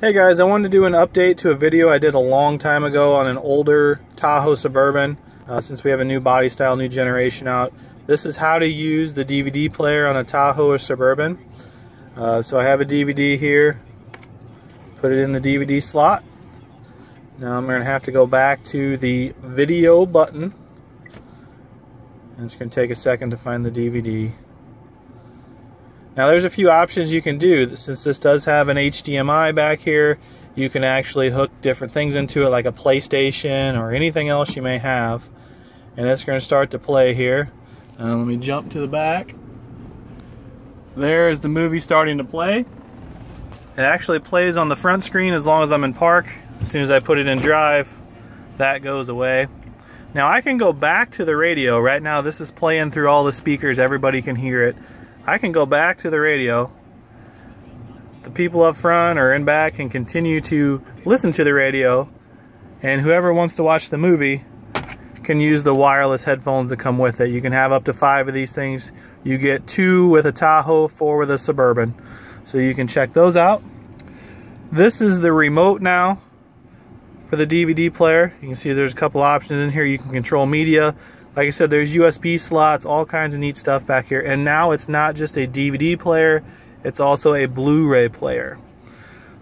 Hey guys, I wanted to do an update to a video I did a long time ago on an older Tahoe Suburban uh, since we have a new body style, new generation out. This is how to use the DVD player on a Tahoe or Suburban. Uh, so I have a DVD here, put it in the DVD slot. Now I'm going to have to go back to the video button. And it's going to take a second to find the DVD. Now there's a few options you can do. Since this does have an HDMI back here, you can actually hook different things into it like a PlayStation or anything else you may have. And it's going to start to play here. Uh, let me jump to the back. There is the movie starting to play. It actually plays on the front screen as long as I'm in park. As soon as I put it in drive, that goes away. Now I can go back to the radio. Right now this is playing through all the speakers. Everybody can hear it. I can go back to the radio. The people up front or in back can continue to listen to the radio. And whoever wants to watch the movie can use the wireless headphones that come with it. You can have up to five of these things. You get two with a Tahoe, four with a Suburban. So you can check those out. This is the remote now for the DVD player. You can see there's a couple options in here. You can control media. Like I said, there's USB slots, all kinds of neat stuff back here. And now it's not just a DVD player, it's also a Blu-ray player.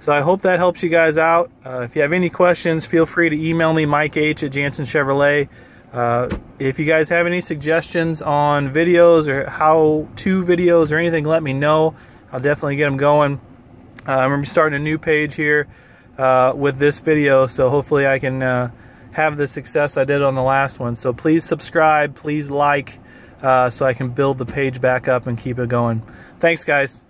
So I hope that helps you guys out. Uh, if you have any questions, feel free to email me, Mike H. at Jansen Chevrolet. Uh, if you guys have any suggestions on videos or how-to videos or anything, let me know. I'll definitely get them going. Uh, I'm going to be starting a new page here uh, with this video, so hopefully I can uh, have the success I did on the last one. So please subscribe, please like, uh, so I can build the page back up and keep it going. Thanks, guys.